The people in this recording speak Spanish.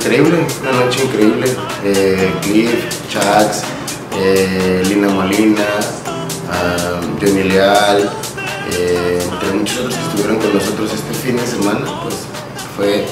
increíble, una noche increíble. Eh, Cliff, Chax, eh, Lina Molina, um, Johnny Leal, eh, entre muchos otros que estuvieron con nosotros este fin de semana, pues fue